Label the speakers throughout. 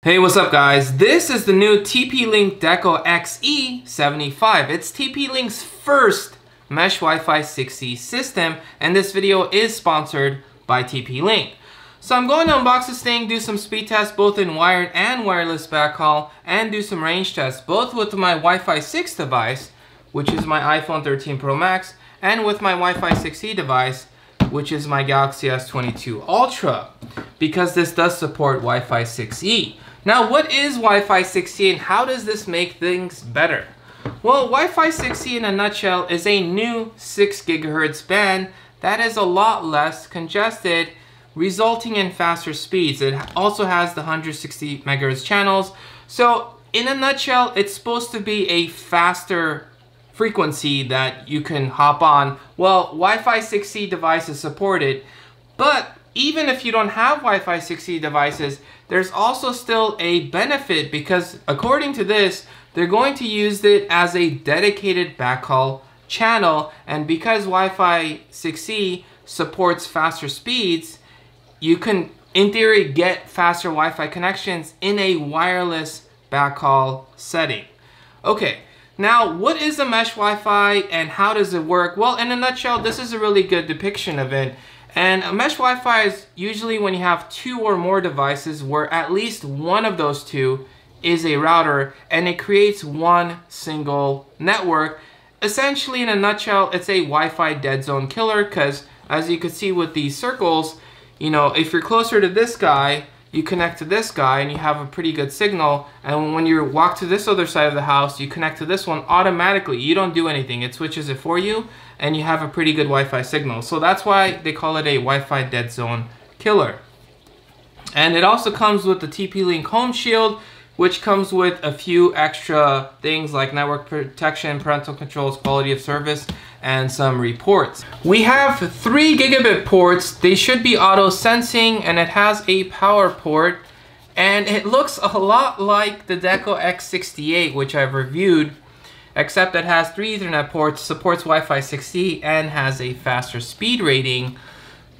Speaker 1: Hey, what's up guys? This is the new TP-Link Deco XE75. It's TP-Link's first mesh Wi-Fi 6E system, and this video is sponsored by TP-Link. So I'm going to unbox this thing, do some speed tests both in wired and wireless backhaul, and do some range tests both with my Wi-Fi 6 device, which is my iPhone 13 Pro Max, and with my Wi-Fi 6E device, which is my Galaxy S22 Ultra, because this does support Wi-Fi 6E. Now, what is Wi-Fi 6E and how does this make things better? Well, Wi-Fi 6E in a nutshell is a new 6 gigahertz band that is a lot less congested, resulting in faster speeds. It also has the 160 megahertz channels. So, in a nutshell, it's supposed to be a faster frequency that you can hop on. Well, Wi-Fi 6E devices support it, but even if you don't have Wi-Fi 6E devices, there's also still a benefit because according to this, they're going to use it as a dedicated backhaul channel. And because Wi-Fi 6E supports faster speeds, you can, in theory, get faster Wi-Fi connections in a wireless backhaul setting. Okay, now what is a mesh Wi-Fi and how does it work? Well, in a nutshell, this is a really good depiction of it. And a mesh Wi-Fi is usually when you have two or more devices where at least one of those two is a router and it creates one single network. Essentially, in a nutshell, it's a Wi-Fi dead zone killer because as you can see with these circles, you know, if you're closer to this guy, you connect to this guy and you have a pretty good signal and when you walk to this other side of the house you connect to this one automatically. You don't do anything. It switches it for you and you have a pretty good Wi-Fi signal. So that's why they call it a Wi-Fi dead zone killer. And it also comes with the TP-Link home shield which comes with a few extra things like network protection, parental controls, quality of service, and some reports. We have three gigabit ports. They should be auto sensing and it has a power port and it looks a lot like the Deco X68 which I've reviewed except it has three ethernet ports, supports Wi-Fi 6E and has a faster speed rating.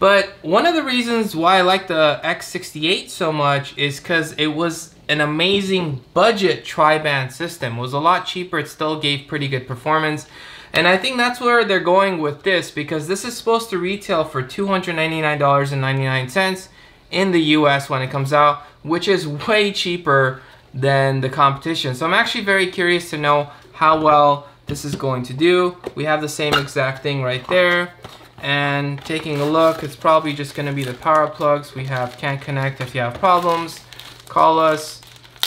Speaker 1: But one of the reasons why I like the X68 so much is because it was an amazing budget tri-band system. It was a lot cheaper, it still gave pretty good performance. And I think that's where they're going with this because this is supposed to retail for $299.99 in the US when it comes out, which is way cheaper than the competition. So I'm actually very curious to know how well this is going to do. We have the same exact thing right there. And taking a look, it's probably just gonna be the power plugs. We have can't connect if you have problems call us.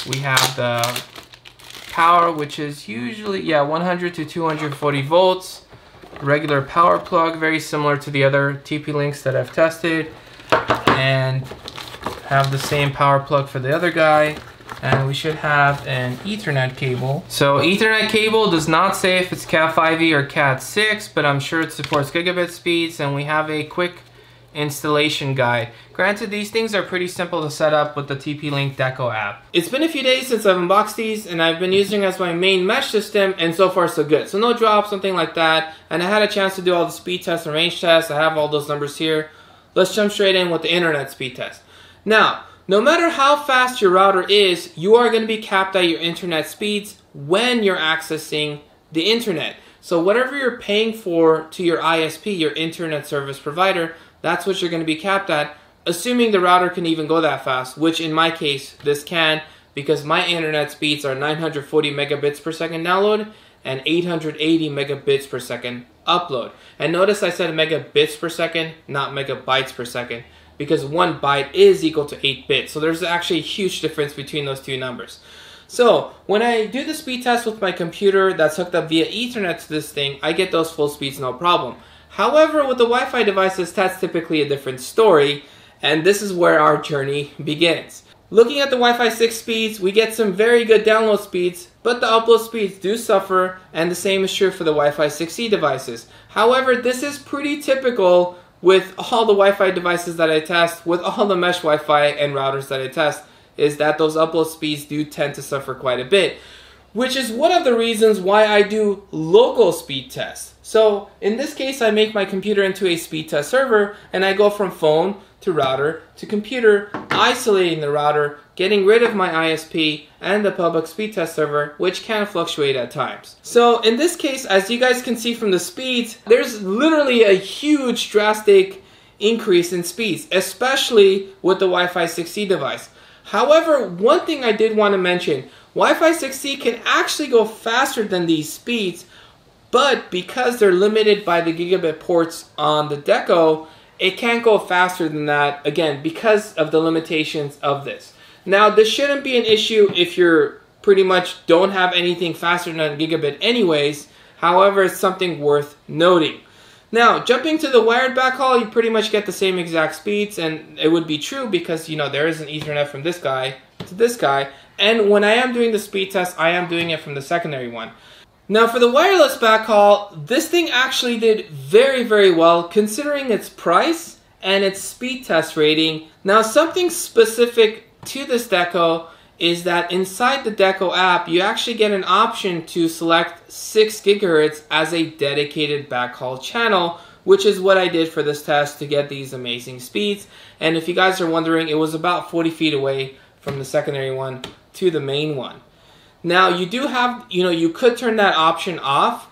Speaker 1: We have the power, which is usually, yeah, 100 to 240 volts. Regular power plug, very similar to the other TP-Links that I've tested. And have the same power plug for the other guy. And we should have an ethernet cable. So ethernet cable does not say if it's Cat5e or Cat6, but I'm sure it supports gigabit speeds. And we have a quick installation guide. Granted, these things are pretty simple to set up with the TP-Link Deco app. It's been a few days since I've unboxed these and I've been using as my main mesh system and so far so good. So no drops, something like that. And I had a chance to do all the speed tests and range tests. I have all those numbers here. Let's jump straight in with the internet speed test. Now, no matter how fast your router is, you are going to be capped at your internet speeds when you're accessing the internet. So whatever you're paying for to your ISP, your internet service provider, that's what you're going to be capped at, assuming the router can even go that fast, which in my case, this can, because my internet speeds are 940 megabits per second download and 880 megabits per second upload. And notice I said megabits per second, not megabytes per second, because one byte is equal to 8 bits. So there's actually a huge difference between those two numbers. So when I do the speed test with my computer that's hooked up via ethernet to this thing, I get those full speeds no problem. However, with the Wi-Fi devices, that's typically a different story, and this is where our journey begins. Looking at the Wi-Fi 6 speeds, we get some very good download speeds, but the upload speeds do suffer, and the same is true for the Wi-Fi 6E devices. However, this is pretty typical with all the Wi-Fi devices that I test, with all the mesh Wi-Fi and routers that I test, is that those upload speeds do tend to suffer quite a bit. Which is one of the reasons why I do local speed tests. So in this case, I make my computer into a speed test server and I go from phone to router to computer, isolating the router, getting rid of my ISP and the public speed test server, which can fluctuate at times. So in this case, as you guys can see from the speeds, there's literally a huge drastic increase in speeds, especially with the Wi-Fi 6E device. However, one thing I did want to mention, Wi-Fi 6E can actually go faster than these speeds, but because they're limited by the gigabit ports on the Deco, it can't go faster than that, again, because of the limitations of this. Now, this shouldn't be an issue if you're pretty much don't have anything faster than a gigabit anyways. However, it's something worth noting. Now, jumping to the wired backhaul, you pretty much get the same exact speeds, and it would be true because, you know, there is an Ethernet from this guy to this guy. And when I am doing the speed test, I am doing it from the secondary one. Now for the wireless backhaul, this thing actually did very, very well considering its price and its speed test rating. Now something specific to this Deco is that inside the Deco app, you actually get an option to select 6 gigahertz as a dedicated backhaul channel, which is what I did for this test to get these amazing speeds. And if you guys are wondering, it was about 40 feet away from the secondary one to the main one. Now you do have, you know, you could turn that option off,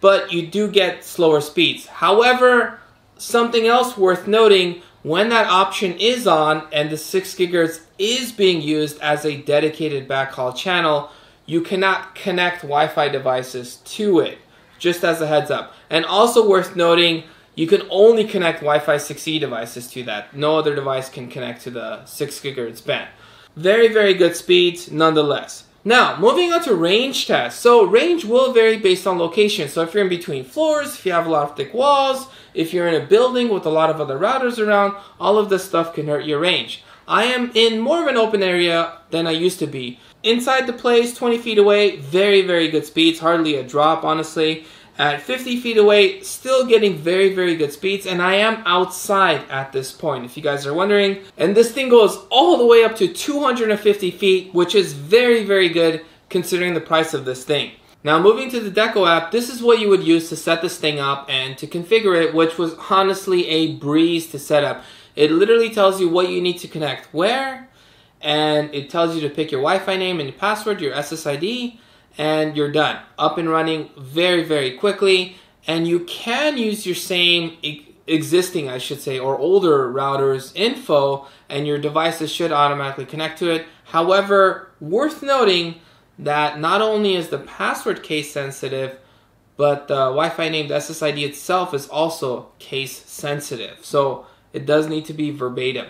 Speaker 1: but you do get slower speeds. However, something else worth noting, when that option is on and the 6 gigahertz is being used as a dedicated backhaul channel, you cannot connect Wi-Fi devices to it, just as a heads up. And also worth noting, you can only connect Wi-Fi 6E devices to that. No other device can connect to the 6 gigahertz band. Very, very good speeds nonetheless. Now, moving on to range tests. So range will vary based on location. So if you're in between floors, if you have a lot of thick walls, if you're in a building with a lot of other routers around, all of this stuff can hurt your range. I am in more of an open area than I used to be. Inside the place, 20 feet away, very, very good speeds, hardly a drop, honestly. At 50 feet away, still getting very, very good speeds, and I am outside at this point, if you guys are wondering. And this thing goes all the way up to 250 feet, which is very, very good considering the price of this thing. Now moving to the Deco app, this is what you would use to set this thing up and to configure it, which was honestly a breeze to set up. It literally tells you what you need to connect where, and it tells you to pick your Wi-Fi name and your password, your SSID, and you're done. Up and running very, very quickly. And you can use your same existing, I should say, or older router's info, and your devices should automatically connect to it. However, worth noting that not only is the password case sensitive, but the Wi-Fi named SSID itself is also case sensitive. So it does need to be verbatim.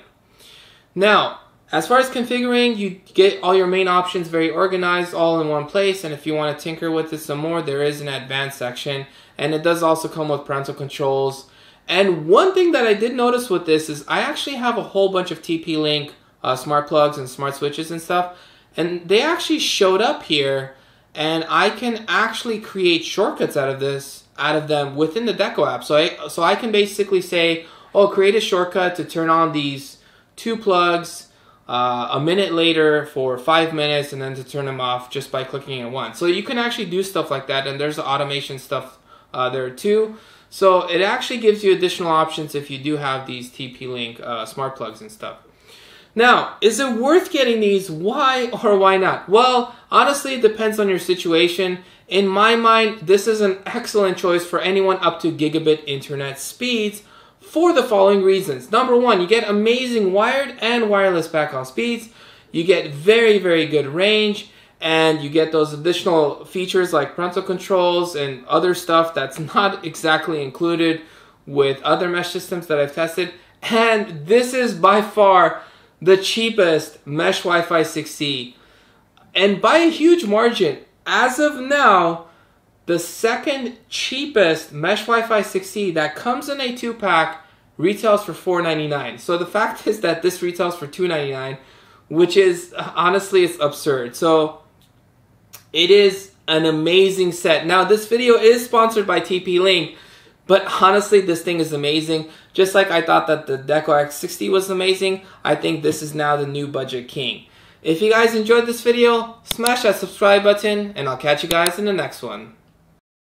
Speaker 1: Now, as far as configuring, you get all your main options very organized all in one place and if you want to tinker with it some more, there is an advanced section and it does also come with parental controls. And one thing that I did notice with this is I actually have a whole bunch of TP-Link uh, smart plugs and smart switches and stuff and they actually showed up here and I can actually create shortcuts out of this out of them within the Deco app. So I so I can basically say, oh, create a shortcut to turn on these two plugs uh, a minute later for five minutes and then to turn them off just by clicking it once. So you can actually do stuff like that and there's automation stuff uh, there too. So it actually gives you additional options if you do have these TP-Link uh, smart plugs and stuff. Now, is it worth getting these? Why or why not? Well, honestly, it depends on your situation. In my mind, this is an excellent choice for anyone up to gigabit internet speeds for the following reasons. Number one, you get amazing wired and wireless backhaul speeds. You get very, very good range and you get those additional features like parental controls and other stuff that's not exactly included with other mesh systems that I've tested. And this is by far the cheapest mesh Wi-Fi 6E. And by a huge margin, as of now, the second cheapest mesh Wi-Fi 6E that comes in a two-pack retails for $4.99. So the fact is that this retails for $2.99, which is honestly it's absurd. So it is an amazing set. Now this video is sponsored by TP-Link, but honestly this thing is amazing. Just like I thought that the Deco X60 was amazing, I think this is now the new budget king. If you guys enjoyed this video, smash that subscribe button, and I'll catch you guys in the next one.